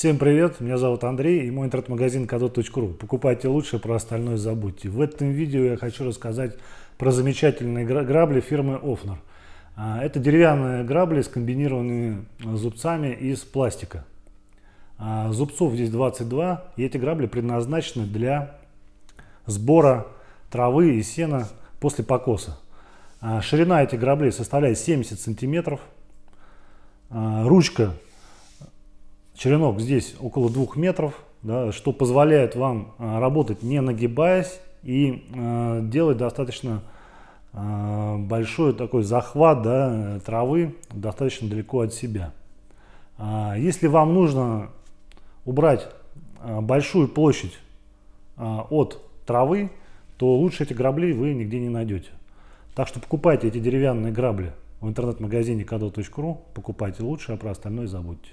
Всем привет, меня зовут Андрей и мой интернет-магазин kado.ru. Покупайте лучше, про остальное забудьте. В этом видео я хочу рассказать про замечательные грабли фирмы Offner. А, это деревянные грабли с комбинированными зубцами из пластика. А, зубцов здесь 22, и эти грабли предназначены для сбора травы и сена после покоса. А, ширина этих граблей составляет 70 сантиметров. Ручка Черенок здесь около 2 метров, да, что позволяет вам а, работать не нагибаясь и э, делать достаточно э, большой такой захват да, травы достаточно далеко от себя. Э, если вам нужно убрать большую площадь от травы, то лучше эти грабли вы нигде не найдете. Так что покупайте эти деревянные грабли в интернет-магазине kado.ru, покупайте лучше, а про остальное забудьте.